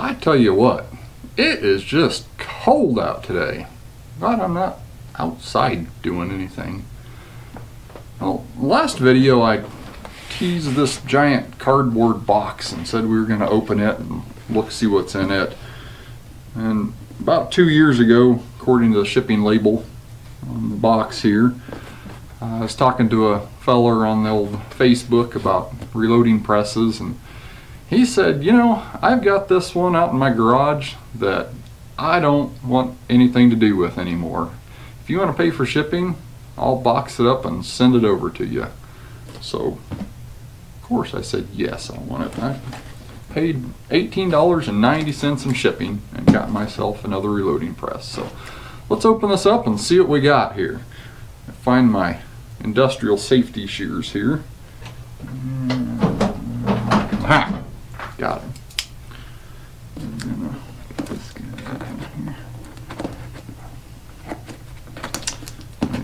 I tell you what, it is just cold out today. But I'm not outside doing anything. Well, last video I teased this giant cardboard box and said we were going to open it and look see what's in it. And about two years ago, according to the shipping label on the box here, I was talking to a feller on the old Facebook about reloading presses and he said, you know, I've got this one out in my garage that I don't want anything to do with anymore. If you want to pay for shipping, I'll box it up and send it over to you. So, of course I said yes, I want it. I paid $18.90 in shipping and got myself another reloading press. So, let's open this up and see what we got here. Find my industrial safety shears here. Mm-hmm. Ha! Got him.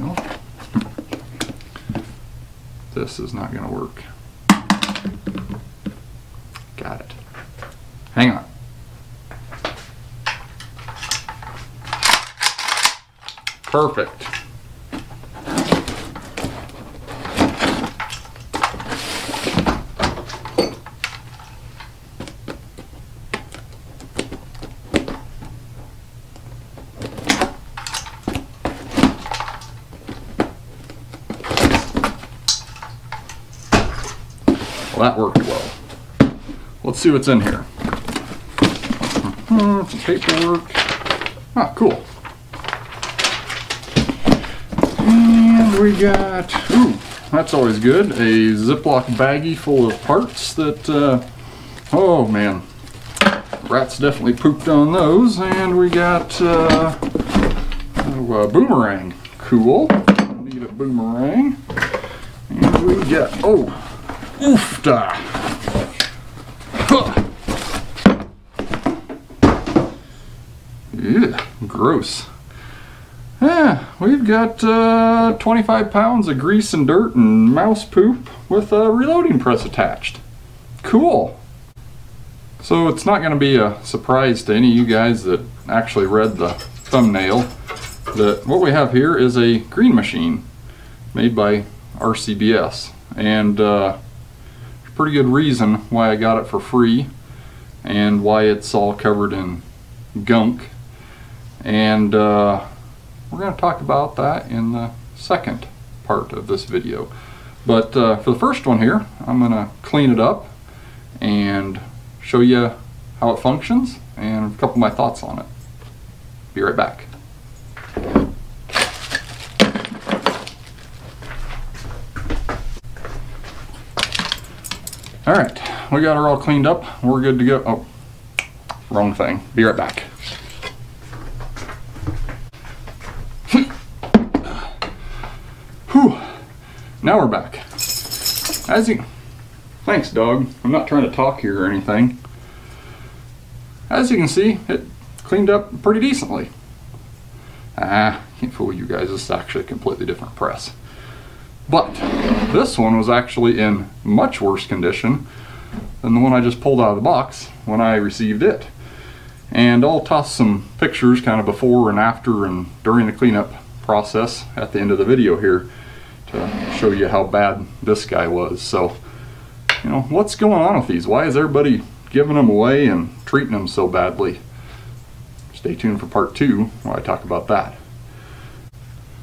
Well, this is not going to work. Got it. Hang on. Perfect. That worked well. Let's see what's in here. Hmm, some paperwork. Ah, cool. And we got, ooh, that's always good, a Ziploc baggie full of parts that, uh, oh man, rats definitely pooped on those. And we got uh, a boomerang. Cool. Need a boomerang. And we got, oh, Oofta! Huh. Yeah, gross. Yeah, we've got uh, 25 pounds of grease and dirt and mouse poop with a reloading press attached. Cool. So it's not going to be a surprise to any of you guys that actually read the thumbnail that what we have here is a green machine made by RCBS. And uh, pretty good reason why I got it for free and why it's all covered in gunk. And uh, we're going to talk about that in the second part of this video. But uh, for the first one here, I'm going to clean it up and show you how it functions and a couple of my thoughts on it. Be right back. All right, we got her all cleaned up. We're good to go. Oh, wrong thing. Be right back. Whew. Now we're back. As you, thanks dog. I'm not trying to talk here or anything. As you can see, it cleaned up pretty decently. Ah, can't fool you guys. This is actually a completely different press. But this one was actually in much worse condition than the one I just pulled out of the box when I received it. And I'll toss some pictures kind of before and after and during the cleanup process at the end of the video here to show you how bad this guy was. So, you know, what's going on with these? Why is everybody giving them away and treating them so badly? Stay tuned for part two where I talk about that.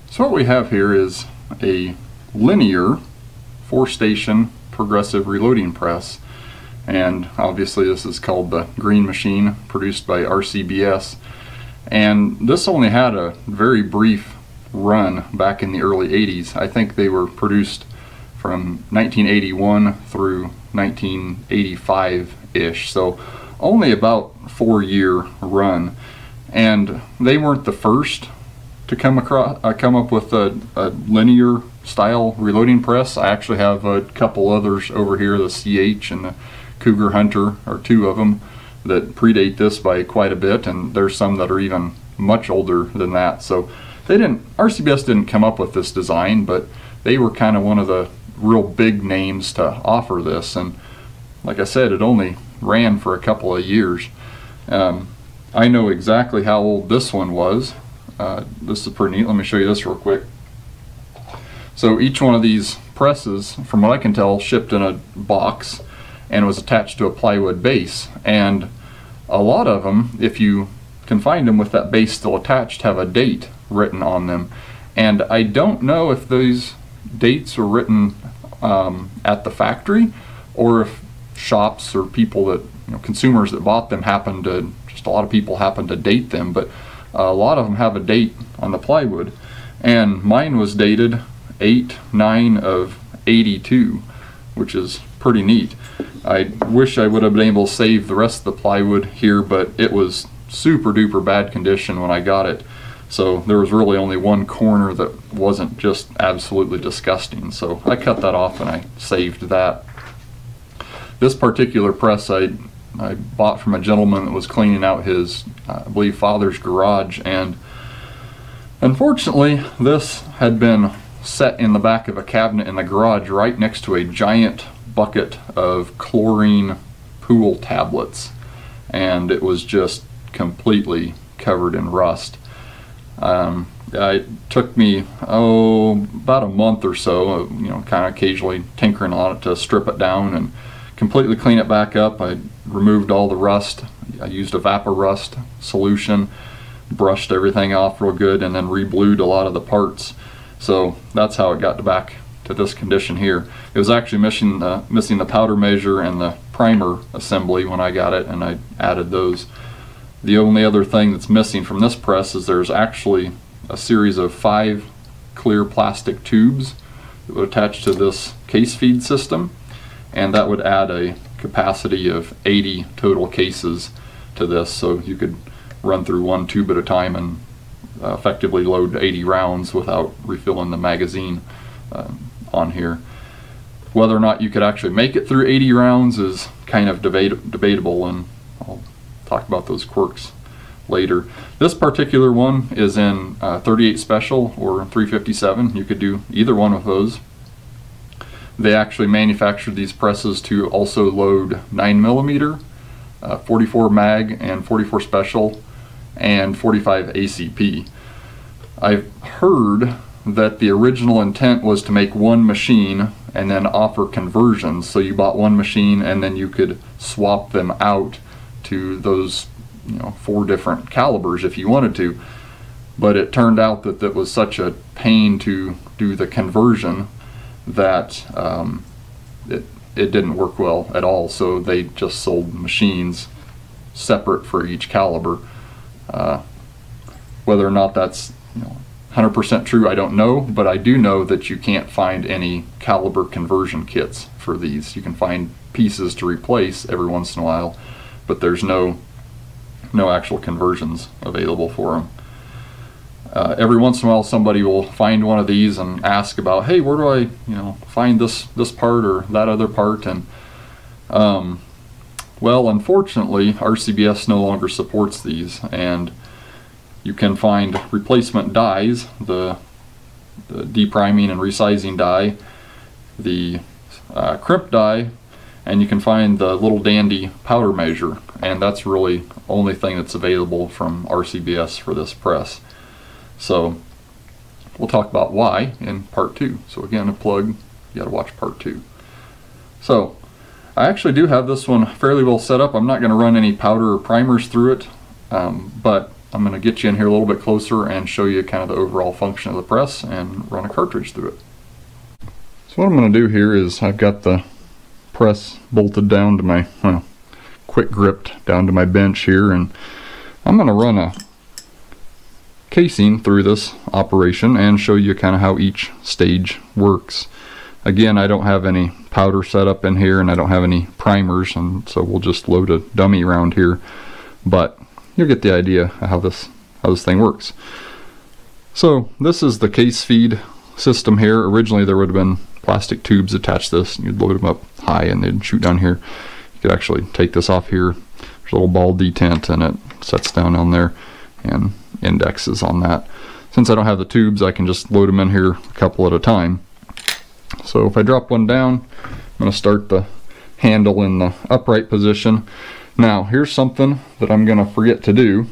So what we have here is a linear four station progressive reloading press. And obviously this is called the green machine produced by RCBS and this only had a very brief run back in the early 80s I think they were produced from 1981 through 1985 ish so only about four year run. And they weren't the first to come across uh, come up with a, a linear style reloading press. I actually have a couple others over here, the CH and the Cougar Hunter, or two of them that predate this by quite a bit, and there's some that are even much older than that. So they didn't, RCBS didn't come up with this design, but they were kind of one of the real big names to offer this. And like I said, it only ran for a couple of years. Um, I know exactly how old this one was. Uh, this is pretty neat. Let me show you this real quick. So each one of these presses, from what I can tell, shipped in a box and was attached to a plywood base. And a lot of them, if you can find them with that base still attached, have a date written on them. And I don't know if those dates are written um, at the factory or if shops or people that, you know, consumers that bought them happen to, just a lot of people happen to date them, but a lot of them have a date on the plywood. And mine was dated 8 9 of 82, which is pretty neat. I wish I would have been able to save the rest of the plywood here, but it was super duper bad condition when I got it. So there was really only one corner that wasn't just absolutely disgusting. So I cut that off and I saved that. This particular press I, I bought from a gentleman that was cleaning out his, uh, I believe, father's garage. And unfortunately, this had been set in the back of a cabinet in the garage right next to a giant bucket of chlorine pool tablets. And it was just completely covered in rust. Um, it took me oh about a month or so, you know, kind of occasionally tinkering on it to strip it down and completely clean it back up. I removed all the rust. I used an Evapo-Rust solution, brushed everything off real good, and then reblued a lot of the parts. So that's how it got back to this condition here. It was actually missing the, missing the powder measure and the primer assembly when I got it, and I added those. The only other thing that's missing from this press is there's actually a series of five clear plastic tubes that would attach to this case feed system and that would add a capacity of 80 total cases to this so you could run through one tube at a time and uh, effectively load 80 rounds without refilling the magazine uh, on here. Whether or not you could actually make it through 80 rounds is kind of debate debatable and I'll talk about those quirks later. This particular one is in uh, 38 special or 357. You could do either one of those. They actually manufactured these presses to also load 9 millimeter, uh, 44 mag and 44 special and 45 ACP. I've heard that the original intent was to make one machine and then offer conversions. So you bought one machine and then you could swap them out to those you know four different calibers if you wanted to. But it turned out that that was such a pain to do the conversion that um, it, it didn't work well at all. So they just sold machines separate for each caliber. Uh, whether or not that's you know, 100% true, I don't know, but I do know that you can't find any caliber conversion kits for these. You can find pieces to replace every once in a while, but there's no no actual conversions available for them. Uh, every once in a while somebody will find one of these and ask about hey where do I you know find this this part or that other part? And um, well unfortunately RCBS no longer supports these and you can find replacement dies the, the depriming and resizing die the uh, crimp die and you can find the little dandy powder measure and that's really only thing that's available from RCBS for this press so we'll talk about why in part two. So again a plug you got to watch part two. So I actually do have this one fairly well set up. I'm not going to run any powder or primers through it um, but I'm going to get you in here a little bit closer and show you kind of the overall function of the press and run a cartridge through it. So what I'm going to do here is I've got the press bolted down to my, well, quick gripped down to my bench here and I'm going to run a casing through this operation and show you kind of how each stage works. Again, I don't have any powder set up in here and I don't have any primers and so we'll just load a dummy around here but you'll get the idea of how this how this thing works. So this is the case feed system here. Originally there would have been plastic tubes attached to this and you'd load them up high and they'd shoot down here. You could actually take this off here. There's a little ball detent and it sets down on there and indexes on that. Since I don't have the tubes I can just load them in here a couple at a time. So if I drop one down I'm going to start the handle in the upright position Now, here's something that I'm going to forget to do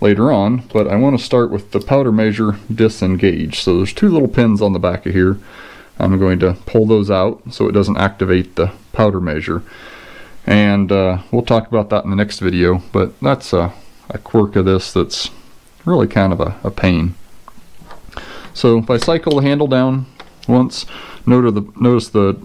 later on, but I want to start with the powder measure disengaged. So there's two little pins on the back of here. I'm going to pull those out so it doesn't activate the powder measure. And uh, we'll talk about that in the next video, but that's a, a quirk of this that's really kind of a, a pain. So if I cycle the handle down once, notice the, notice the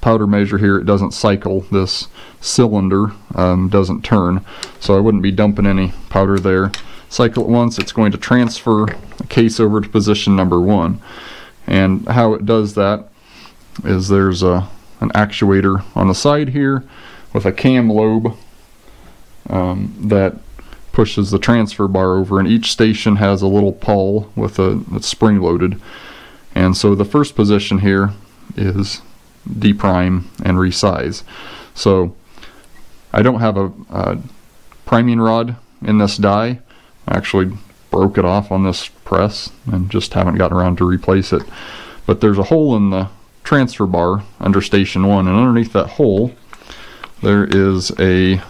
powder measure here, it doesn't cycle. This cylinder um, doesn't turn, so I wouldn't be dumping any powder there. Cycle it once, it's going to transfer the case over to position number one. And how it does that is there's a, an actuator on the side here with a cam lobe um, that pushes the transfer bar over and each station has a little pawl with a spring loaded and so the first position here is deprime and resize. So I don't have a, a priming rod in this die. I actually broke it off on this press and just haven't gotten around to replace it. But there's a hole in the transfer bar under station one and underneath that hole there is a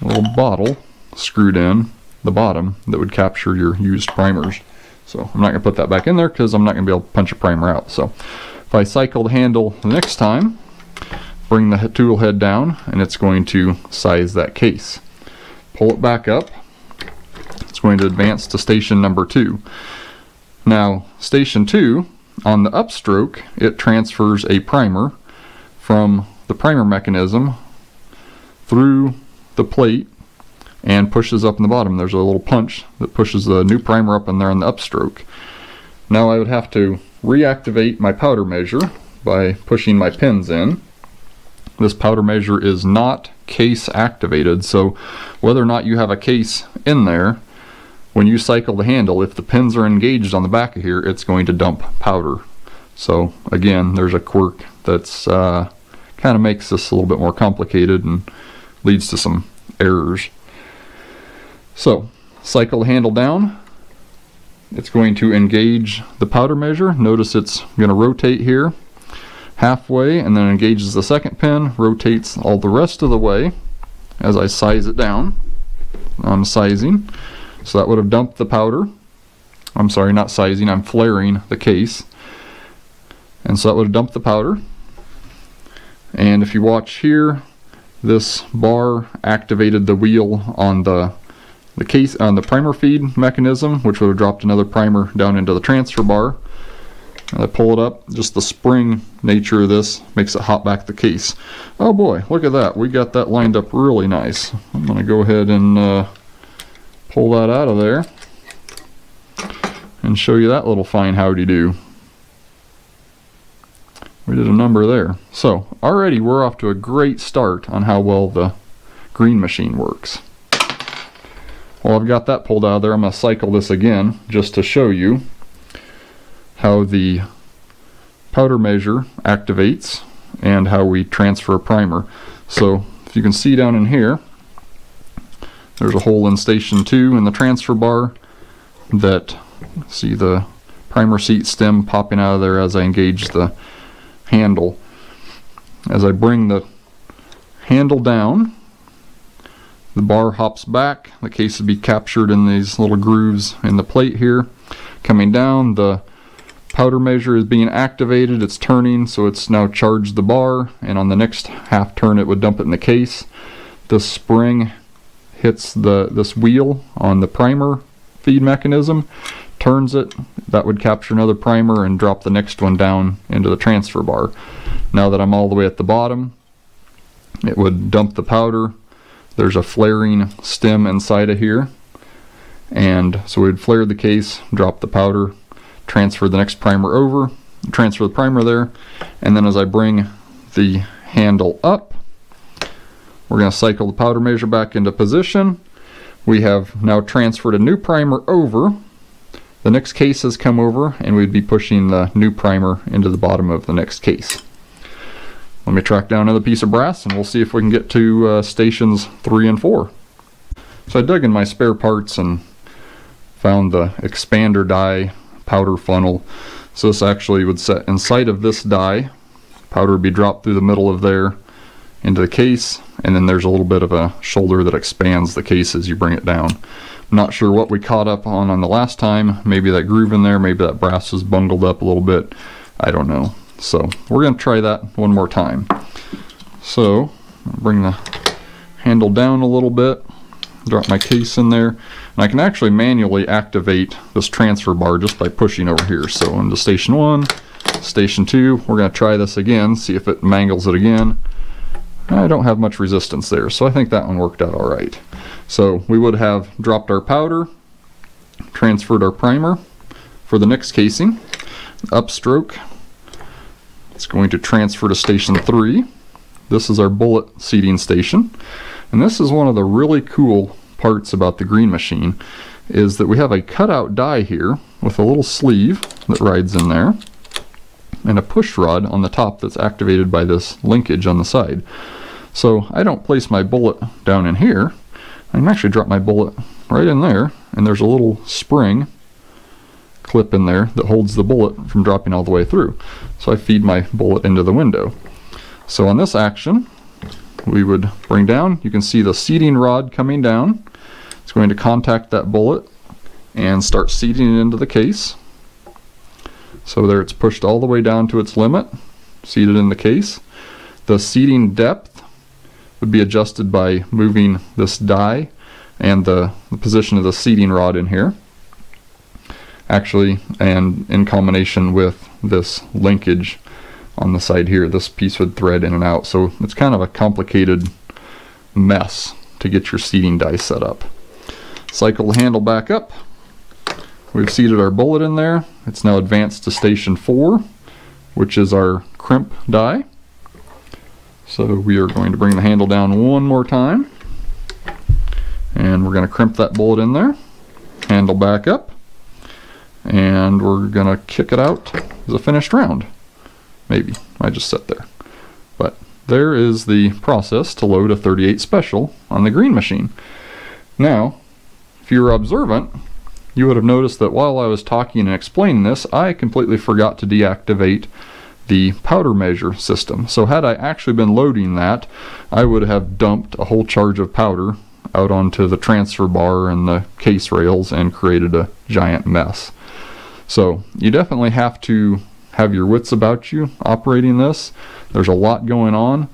little bottle screwed in the bottom that would capture your used primers. So I'm not going to put that back in there because I'm not going to be able to punch a primer out. So if I cycle the handle the next time, bring the tool head down and it's going to size that case. Pull it back up. It's going to advance to station number two. Now station two, on the upstroke, it transfers a primer from the primer mechanism through the plate and pushes up in the bottom. There's a little punch that pushes the new primer up in there on the upstroke. Now I would have to reactivate my powder measure by pushing my pins in. This powder measure is not case activated, so whether or not you have a case in there, when you cycle the handle, if the pins are engaged on the back of here, it's going to dump powder. So again, there's a quirk that's uh, kind of makes this a little bit more complicated and leads to some errors. So cycle the handle down. It's going to engage the powder measure. Notice it's going to rotate here halfway and then engages the second pin, rotates all the rest of the way as I size it down. I'm sizing. So that would have dumped the powder. I'm sorry, not sizing, I'm flaring the case. And so that would have dumped the powder. And if you watch here, this bar activated the wheel on the the case on the primer feed mechanism, which would have dropped another primer down into the transfer bar. And I pull it up, just the spring nature of this makes it hop back the case. Oh boy, look at that. We got that lined up really nice. I'm going to go ahead and uh, pull that out of there and show you that little fine howdy do. We did a number there. So already we're off to a great start on how well the green machine works. Well, I've got that pulled out of there. I'm going to cycle this again just to show you how the powder measure activates and how we transfer a primer. So if you can see down in here, there's a hole in station 2 in the transfer bar that see the primer seat stem popping out of there as I engage the handle. As I bring the handle down, the bar hops back, the case would be captured in these little grooves in the plate here. Coming down, the powder measure is being activated, it's turning, so it's now charged the bar, and on the next half turn it would dump it in the case. The spring hits the this wheel on the primer feed mechanism, turns it, that would capture another primer and drop the next one down into the transfer bar. Now that I'm all the way at the bottom, it would dump the powder, there's a flaring stem inside of here. And so we'd flare the case, drop the powder, transfer the next primer over, transfer the primer there, and then as I bring the handle up, we're going to cycle the powder measure back into position. We have now transferred a new primer over. The next case has come over and we'd be pushing the new primer into the bottom of the next case. Let me track down another piece of brass and we'll see if we can get to uh, stations three and four. So I dug in my spare parts and found the expander die powder funnel. So this actually would set inside of this die. Powder would be dropped through the middle of there into the case and then there's a little bit of a shoulder that expands the case as you bring it down. I'm not sure what we caught up on on the last time. Maybe that groove in there, maybe that brass was bungled up a little bit. I don't know. So we're going to try that one more time. So bring the handle down a little bit, drop my case in there, and I can actually manually activate this transfer bar just by pushing over here. So into station one, station two, we're going to try this again, see if it mangles it again. I don't have much resistance there, so I think that one worked out all right. So we would have dropped our powder, transferred our primer for the next casing, upstroke. It's going to transfer to station three. This is our bullet seating station. And this is one of the really cool parts about the green machine is that we have a cutout die here with a little sleeve that rides in there and a push rod on the top that's activated by this linkage on the side. So I don't place my bullet down in here. I can actually drop my bullet right in there and there's a little spring clip in there that holds the bullet from dropping all the way through. So I feed my bullet into the window. So on this action, we would bring down, you can see the seating rod coming down. It's going to contact that bullet and start seating it into the case. So there it's pushed all the way down to its limit, seated in the case. The seating depth would be adjusted by moving this die and the, the position of the seating rod in here actually and in combination with this linkage on the side here this piece would thread in and out. So it's kind of a complicated mess to get your seating die set up. Cycle the handle back up. We've seated our bullet in there. It's now advanced to station 4 which is our crimp die. So we are going to bring the handle down one more time. And we're going to crimp that bullet in there. Handle back up and we're gonna kick it out as a finished round. Maybe I just set there. But there is the process to load a 38 special on the green machine. Now if you were observant you would have noticed that while I was talking and explaining this I completely forgot to deactivate the powder measure system. So had I actually been loading that I would have dumped a whole charge of powder out onto the transfer bar and the case rails and created a giant mess so you definitely have to have your wits about you operating this. There's a lot going on.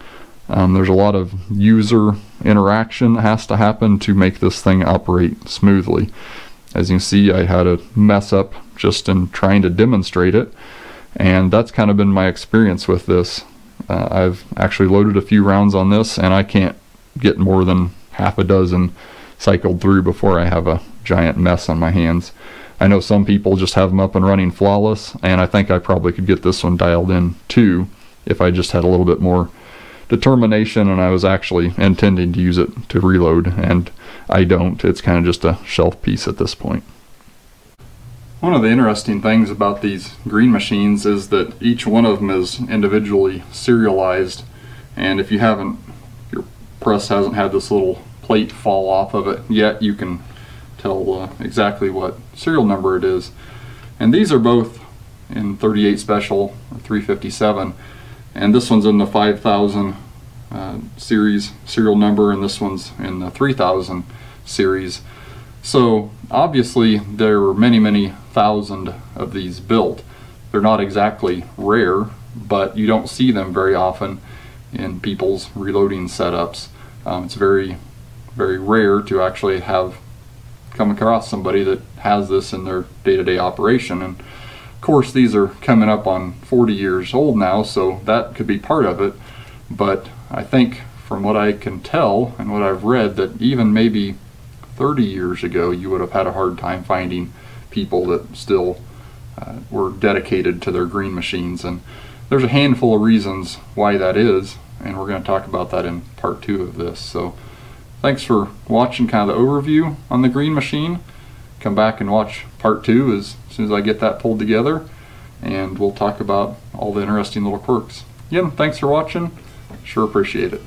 Um, there's a lot of user interaction that has to happen to make this thing operate smoothly. As you can see, I had a mess up just in trying to demonstrate it, and that's kind of been my experience with this. Uh, I've actually loaded a few rounds on this, and I can't get more than half a dozen cycled through before I have a giant mess on my hands. I know some people just have them up and running flawless, and I think I probably could get this one dialed in too if I just had a little bit more determination and I was actually intending to use it to reload, and I don't. It's kind of just a shelf piece at this point. One of the interesting things about these green machines is that each one of them is individually serialized, and if you haven't, your press hasn't had this little plate fall off of it yet, you can tell uh, exactly what serial number it is. And these are both in 38 special or 357 and this one's in the 5000 uh, series serial number and this one's in the 3000 series. So obviously there are many many thousand of these built. They're not exactly rare but you don't see them very often in people's reloading setups. Um, it's very very rare to actually have come across somebody that has this in their day-to-day operation. And of course these are coming up on 40 years old now so that could be part of it. But I think from what I can tell and what I've read that even maybe 30 years ago you would have had a hard time finding people that still uh, were dedicated to their green machines. And there's a handful of reasons why that is and we're going to talk about that in part two of this. So Thanks for watching kind of the overview on the green machine. Come back and watch part two as soon as I get that pulled together and we'll talk about all the interesting little quirks. Again, thanks for watching. Sure appreciate it.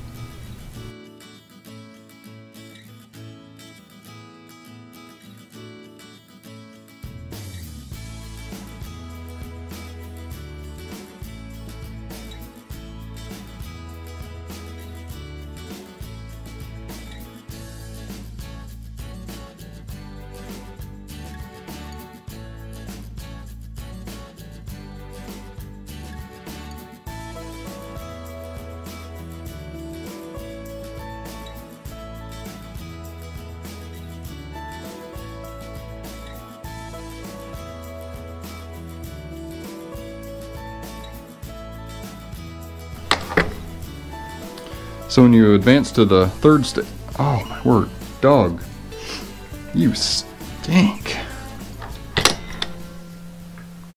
So when you advance to the third stage, oh my word, dog, you stink.